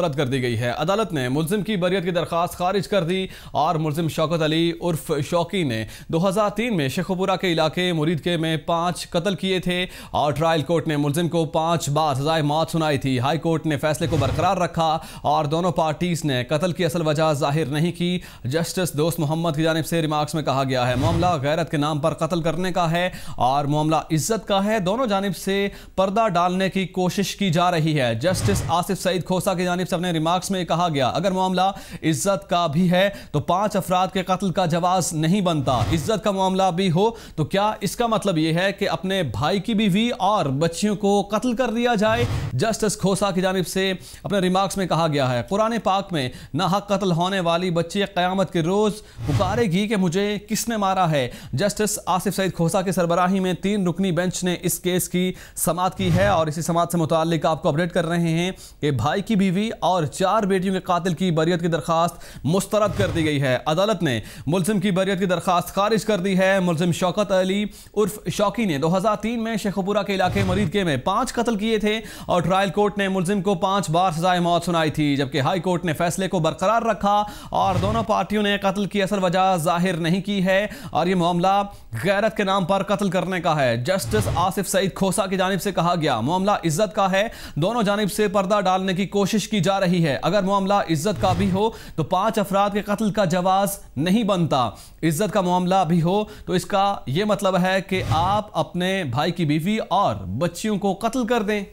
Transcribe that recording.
رد کر دی گئی ہے۔ عدالت نے ملزم کی بریت کی درخواست خارج کر دی اور ملزم شوکت علی عرف شوقی نے دو ہزار تین میں شیخوپورہ کے علاقے مرید کے میں پانچ قتل کیے تھے اور ٹرائل کورٹ نے ملزم کو پانچ بار سزائے موت سنائی تھی۔ ہائی کورٹ نے فیصلے کو برقرار رکھا اور دونوں پارٹیز نے قتل کی اصل وجہ ظاہر نہیں کی۔ جسٹس دوست محمد کی جانب سے ریمارکس میں کہا گیا ہے، معاملہ غیرت کے نام پر قتل کرنے کا ہے اور معاملہ عزت کا ہے۔ دونوں جانب سے پردہ ڈالنے کی کوشش کی جا رہی ہے۔ جسٹس آصف سعید کھوسا کی جانب جانب سے اپنے ریمارکس میں کہا گیا، اگر معاملہ عزت کا بھی ہے تو پانچ افراد کے قتل کا جواز نہیں بنتا۔ عزت کا معاملہ بھی ہو تو کیا اس کا مطلب یہ ہے کہ اپنے بھائی کی بیوی اور بچیوں کو قتل کر دیا جائے؟ جسٹس کھوسا کی جانب سے اپنے ریمارکس میں کہا گیا ہے، قرآن پاک میں نہ حق قتل ہونے والی بچی قیامت کے روز پکارے گی کہ مجھے کس نے مارا ہے۔ جسٹس آصف سعید کھوسا کے سربراہی میں تین رکنی بینچ نے اس کیس کی سماعت کی ہے اور اسی سماعت سے متعلق آپ کو اپڈیٹ کر رہے ہیں کہ بھائی کی بیوی اور چار بیٹیوں کے قاتل کی بریت کی درخواست مسترد کر دی گئی ہے۔ عدالت نے ملزم کی بریت کی درخواست خارج کر دی ہے۔ ملزم شوکت علی عرف شوقی نے دو ہزار تین میں شیخوپورہ کے علاقے مرید کے میں پانچ قتل کیے تھے اور ٹرائل کورٹ نے ملزم کو پانچ بار سزائے موت سنائی تھی، جبکہ ہائی کورٹ نے فیصلے کو برقرار رکھا اور دونوں پارٹیوں نے قتل کی اصل وجہ ظاہر نہیں کی ہے اور یہ معاملہ غیرت کے نام پر قتل کرنے کا ہے۔ جسٹس آصف سعید کھوسا کی جانب سے کہا گیا، معاملہ عزت کا ہے۔ دونوں جانب سے پردہ ڈالنے کی کوشش کی جا رہی ہے۔ اگر معاملہ عزت کا بھی ہو تو پانچ افراد کے قتل کا جواز نہیں بنتا۔ عزت کا معاملہ بھی ہو تو اس کا یہ مطلب ہے کہ آپ اپنے بھائی کی بیوی اور بچیوں کو قتل کر دیں۔